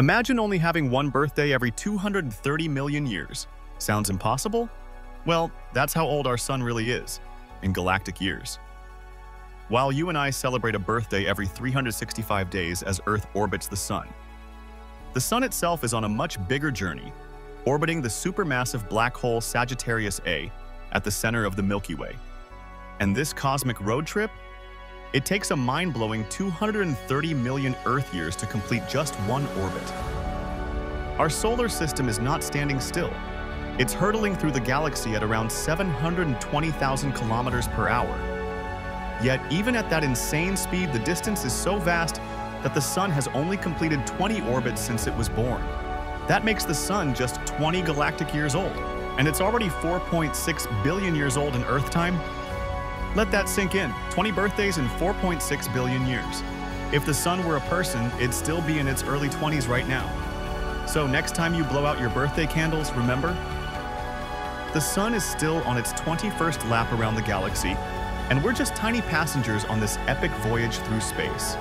Imagine only having one birthday every 230 million years. Sounds impossible? Well, that's how old our sun really is, in galactic years. While you and I celebrate a birthday every 365 days as Earth orbits the sun, the sun itself is on a much bigger journey, orbiting the supermassive black hole Sagittarius A at the center of the Milky Way. And this cosmic road trip? It takes a mind-blowing 230 million Earth years to complete just one orbit. Our solar system is not standing still. It's hurtling through the galaxy at around 720,000 kilometers per hour. Yet, even at that insane speed, the distance is so vast that the Sun has only completed 20 orbits since it was born. That makes the Sun just 20 galactic years old, and it's already 4.6 billion years old in Earth time. Let that sink in 20 birthdays in 4.6 billion years. If the Sun were a person, it'd still be in its early 20s right now. So, next time you blow out your birthday candles, remember? The Sun is still on its 21st lap around the galaxy, and we're just tiny passengers on this epic voyage through space.